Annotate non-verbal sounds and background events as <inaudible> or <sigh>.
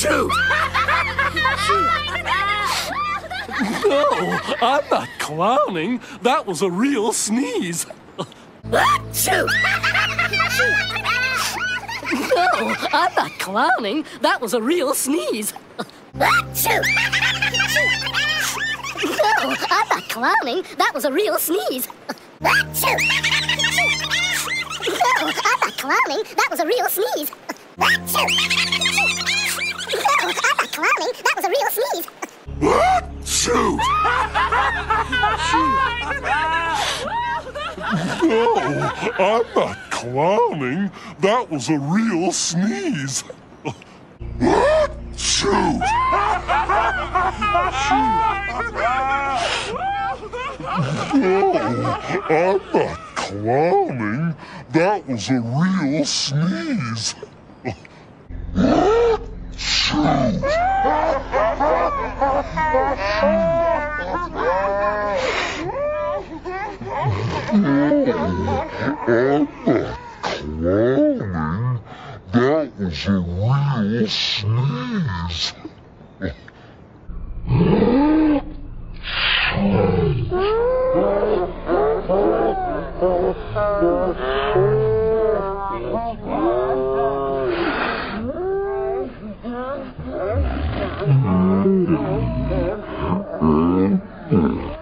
Shoot! No, I'm not clowning. That was a real sneeze. Shoot! No, I'm not clowning. That was a real sneeze. Shoot! No, I'm not clowning. That was a real sneeze. Shoot! No, I'm not clowning. That was a real sneeze. Shoot! Clowning. That was a real sneeze. Shoot! No, I'm not clowning. That was a real sneeze. what? Shoot! No, I'm not clowning. That was a real sneeze. Not clowning. That was a real sneeze. That <laughs> <laughs>